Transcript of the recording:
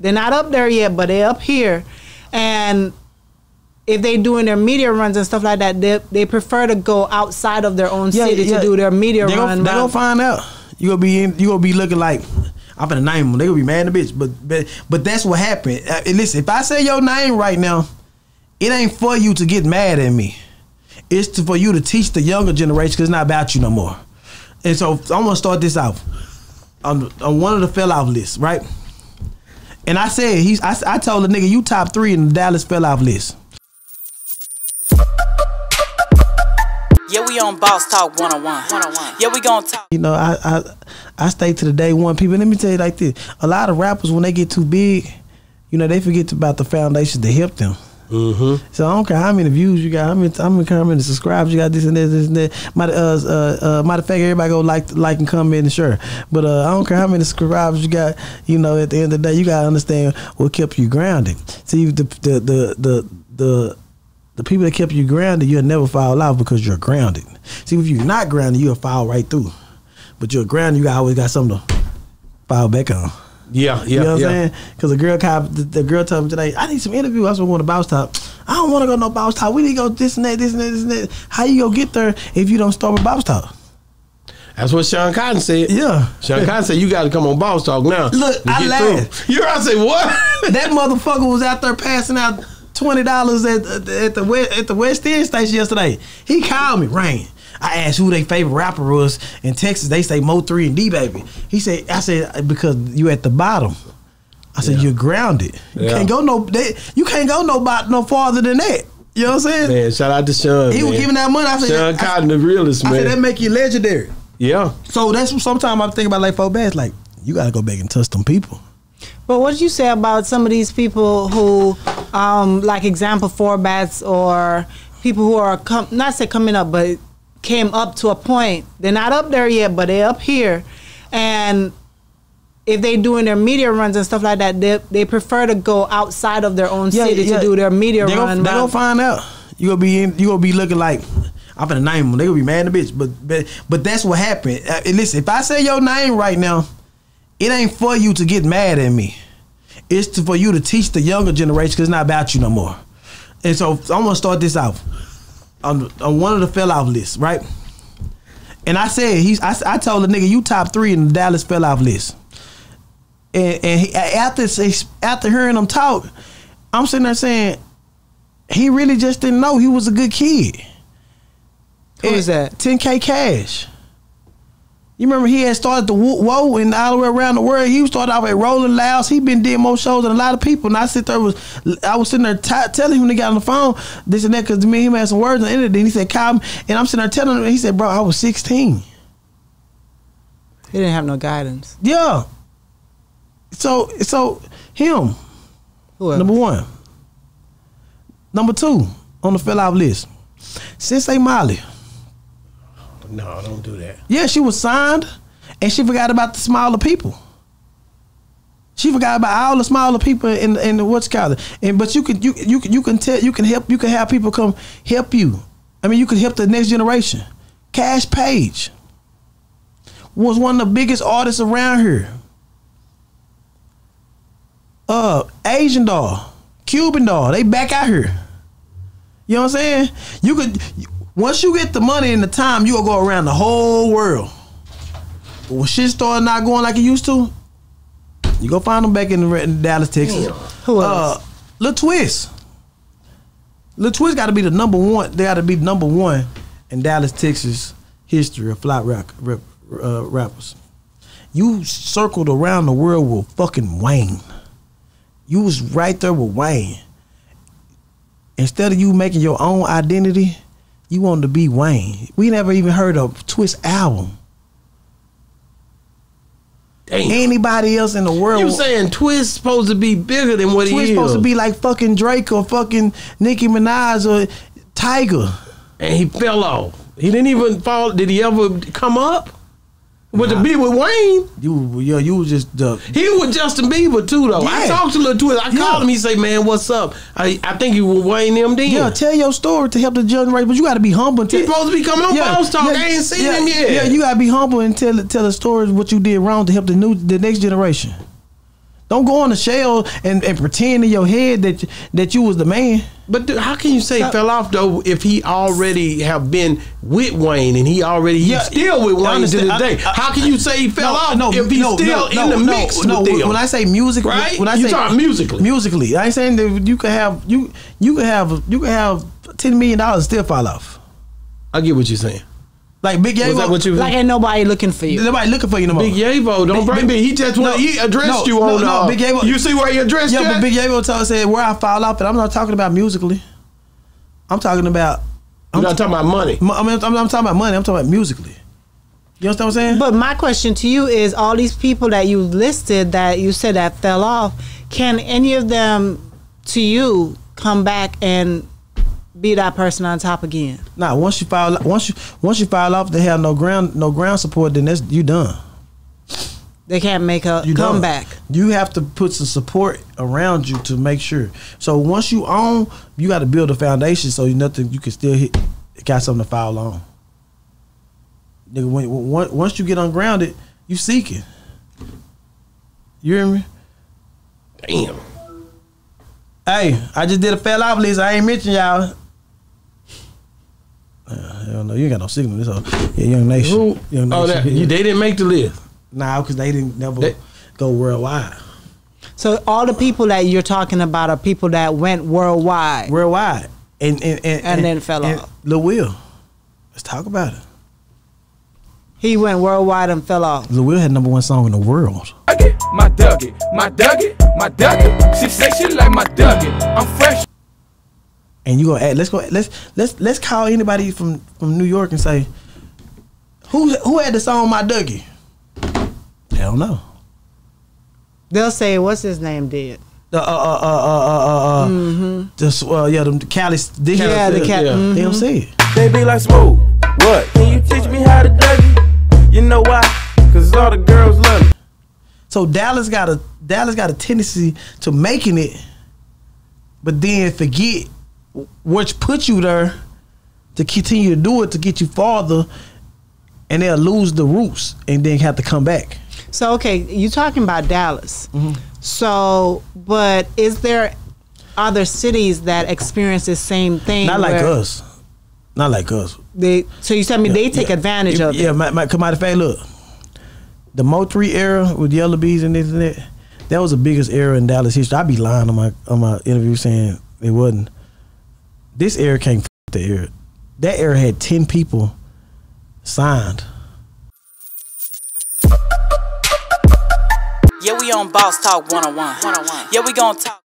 They're not up there yet, but they're up here, and if they doing their media runs and stuff like that, they they prefer to go outside of their own Yeah, city yeah. to do their media They run. gonna, they gonna find out. You gonna be in, you gonna be looking like I'm gonna name them. They gonna be mad in the bitch. But but but that's what happened. Uh, and listen, if I say your name right now, it ain't for you to get mad at me. It's to, for you to teach the younger generation because it's not about you no more. And so I'm gonna start this off on, on one of the fell off lists, right? And I said he's I, I told the nigga you top three in the Dallas fell off list. Yeah, we on Boss Talk 101. 101. Yeah, we gonna talk. You know, I I I stay to the day one people. Let me tell you like this: a lot of rappers when they get too big, you know, they forget about the foundations that help them. Mm-hmm. So I don't care how many views you got, how many, how many, many subscribers you got, this and that, this and that. Matter, uh, uh, uh, matter of fact, everybody go like, like and comment and share. But uh, I don't care how many subscribers you got. You know, at the end of the day, you gotta understand what kept you grounded. See, the the the the the, the people that kept you grounded, you'll never fall off because you're grounded. See, if you're not grounded, you'll fall right through. But you're grounded, you always got something to fall back on. Yeah, yeah, You know what yeah. I'm saying? Because the girl cop, the, the girl told me today, I need some interview. I was going to bounce top. I don't want to go no bounce top. We need to go this and that, this and that, this and that. How you gonna get there if you don't start with bounce top? That's what Sean Cotton said. Yeah. Sean Cotton said you got to come on Boss Talk now. Look, I laughed. through." You heard I say what? that motherfucker was out there passing out twenty dollars at, at the West, at the West End station yesterday. He called me, Rain. I asked who their favorite rapper was in Texas. They say Mo three and DaBaby. He said, I said because you at the bottom. I said you're grounded. You Yeah. can't go no. They, you can't go no bot no farther than that. You know what I'm saying? Man, shout out to Sean. He was giving that money. I said, Sean I- Cotton, the realest I man. said that make you legendary. yeah. So that's what sometimes I'm thinking about like four bags. Like you gotta go back and touch them people. But what did you say about some of these people who, um, like example four bats or people who are com- not say coming up, but came up to a point. They're not up there yet, but they're up here, and if they doing their media runs and stuff like that, they they prefer to go outside of their own city to do their media they run. Gonna, they gonna find out. You gonna be in, you gonna be looking like I'm gonna name them. They gonna be mad in the bitch. But but but that's what happened. Uh, listen, if I say your name right now, it ain't for you to get mad at me. It's to, for you to teach the younger generation because it's not about you no more. And so I'm gonna start this off on, on one of the fell off lists, right? And I said he's I, I told the nigga you top three in the Dallas fell off list. And, and he, after after hearing him talk, I'm sitting there saying he really just didn't know he was a good kid. Who is that? 10K Cash. You remember he had started the whoa and all the way around the world. He started off at Rolling Louds. He been did more shows than a lot of people. And I sit there was I was sitting there telling him to get on the phone this and that because me and him had some words and ended. Then he said, "Call me," and I'm sitting there telling him. He said, "Bro, I was 16." He didn't have no guidance. Yeah. So so him Who number one. Number two on the fill out list. Sensei Molly. No, don't do that. Yeah, she was signed, and she forgot about the smaller people. She forgot about all the smaller people in in the what's called. And but you can you you can you can tell you can help you can have people come help you. I mean, you can help the next generation. Cash Page was one of the biggest artists around here. Uh, Asian doll, Cuban doll, they back out here. You know what I'm saying? You could once you get the money and the time, you will go around the whole world. But when shit start not going like it used to, you go find them back in, the, in Dallas, Texas. Who Uh, else? Lil Twist. Lil Twist got to be the number one. They got to be number one in Dallas, Texas history of flat rock rap, uh, rappers. You circled around the world with fucking Wayne. You was right there with Wayne. Instead of you making your own identity, you wanted to be Wayne. We never even heard a Twist album. Damn. Anybody else in the world? You saying Twist supposed to be bigger than what he Twist is? supposed to be like fucking Drake or fucking Nicki Minaj or Tyga. and he fell off. He didn't even fall. Did he ever come up? With to be with Wayne, You, yeah, you was just the. he was Justin Bieber too, though. I Yeah. talked to Lil Twist. I Yeah. called him. He say, "Man, what's up?" I I think he was Wayne them then. Yeah, tell your story to help the generation, but you got to be humble. And he tell- supposed to be coming on Yeah, Boss Talk. yeah, I ain't seen yeah, him yet. Yeah, you gotta be humble and tell tell the stories what you did wrong to help the new the next generation. Don't go on the shell and, and pretend in your head that you- that you was the man. But dude, how can you say he fell off though if he already have been with Wayne and he already he's Yeah, still with Wayne to understand. this day? I- how can you say he fell off if he's no, still no, in the no, mix no, with them? When I say music, Right? When I You say talking musically. musically, I ain't saying that you could have you you could have you could have ten million dollars still fall off. I get what you're saying. Like Big Yavo, that what you Like ain't nobody looking for you. nobody looking for you no more. Big Yavo, don't Big- bring me. He just want No, he addressed no, you no, on no, uh, Big Yavo- You see where he addressed Yeah, you? but? Big Yavo told said where I fall off, and I'm not talking about musically. I'm talking about. I'm not talking about money. I'm, I'm, I'm, I'm talking about money. I'm talking about musically. You understand what I'm saying? But my question to you is all these people that you listed that you said that fell off, can any of them to you come back and be that person on top again? Nah, once you file, once you once you file off, they have no ground no ground support. Then that's you done. They can't make a You done. comeback. You have to put some support around you to make sure. So once you own, you got to build a foundation so you nothing you can still hit. Got something to foul on. Nigga, when, when, once you get ungrounded, you seeking. You hear me? Damn. Hey, I just did a fell off list. I ain't mention y'all. Hell no, you ain't got no signal. This whole yeah, young nation. Who? Young Oh, nation. that, you, they didn't make the list. Nah, because they didn't never They- go worldwide. So all the people that you're talking about are people that went worldwide. Worldwide. And and and, And then fell off. Lil Wil. Let's talk about it. He went worldwide and fell off. Lil Wil had number one song in the world. Dougie, my Dougie, my Dougie, my Dougie. She say she And you gonna add, let's go let's let's let's call anybody from from New York and say who who had the song My Dougie? They don't know. They'll say, "What's his name?" Did The uh uh uh uh uh uh mm-hmm. just uh yeah them Cali Mm-hmm. Yeah, the Cal- yeah. mhm. They don't say it. They be like smooth. What? Can you teach me how to Dougie? You know why? Cause all the girls love me. So Dallas got a Dallas got a tendency to making it, but then forget what put you there to continue to do it to get you farther, and they'll lose the roots and then have to come back. so. Okay, you talking about Dallas. Mm-hmm. So, but is there other cities that experience the same thing? Not like us. Not like us. They so you tell me they take Yeah. advantage of Yeah, it. my, my, come out of fact, look. The Mo three era with Yella Beezy and this and that, that was the biggest era in Dallas history. I'd be lying on my on my interview saying it wasn't. This era came the era. That era had ten people signed. Yeah, we on Boss Talk 101. 101. Yeah, we gon' talk.